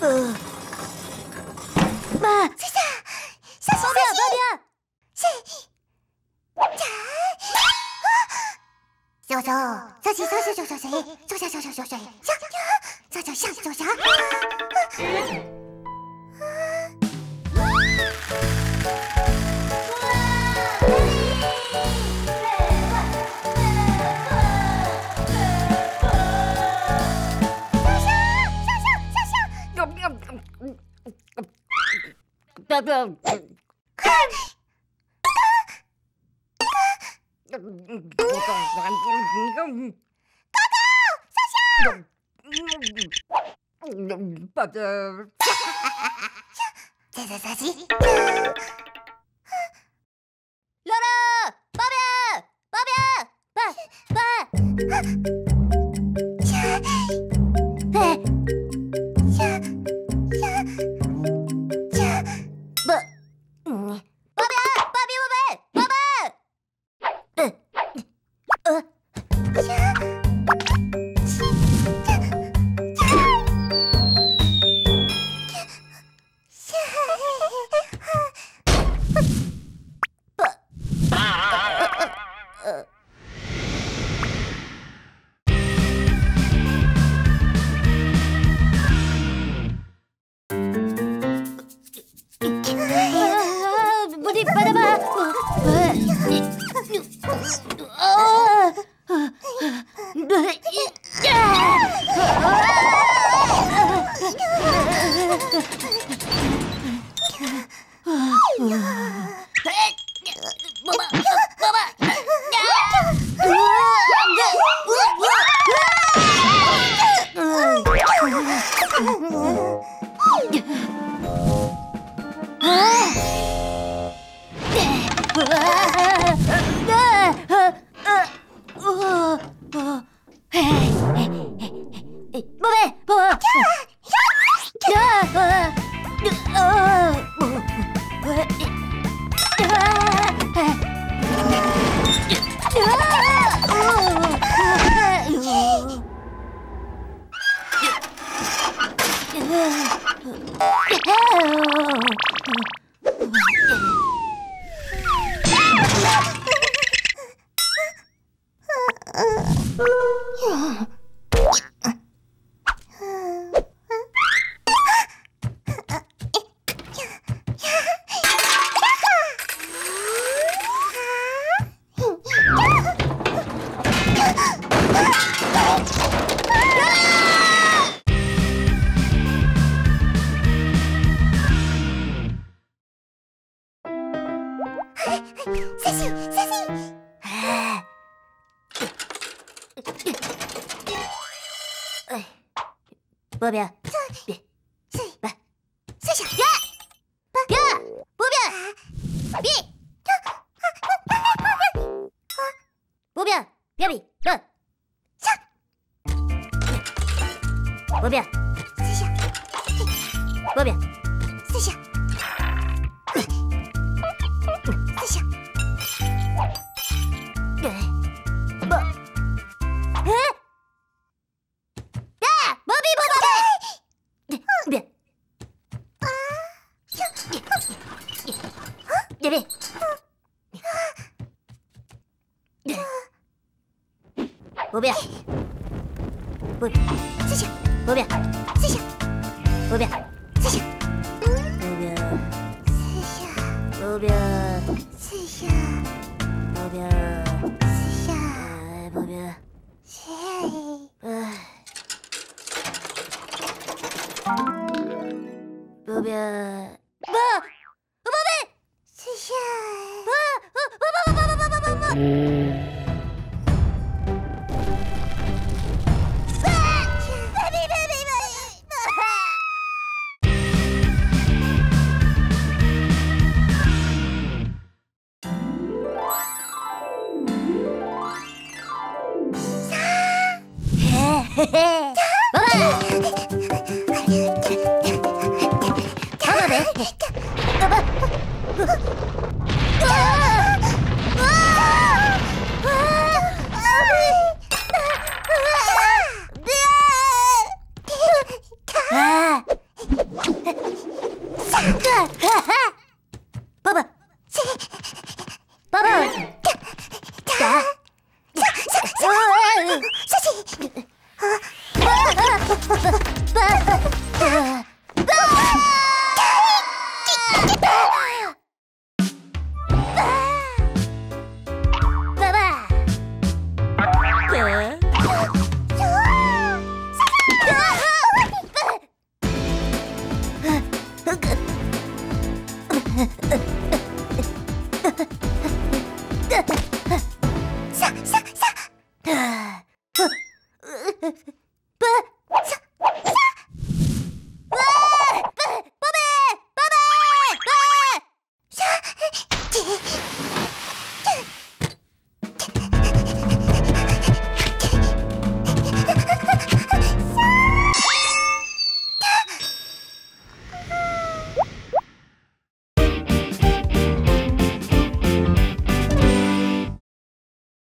呃妈小心小夏小夏小夏小夏小夏小夏小夏小夏小夏小夏小夏小小夏小小夏小夏 빠져. 사사사시. 러라, 빠베, 빠베, 빠, 빠. Yeah. 哎，四四四！哎，不变，变，四八四下，变八变不变，变八不变，变八不变，变，下不变，四下。不变，不变，谢谢，不变，谢谢，不变，谢谢，不变，谢谢，不变，谢谢，不变，四下，不变，哎，不变。嘿田辺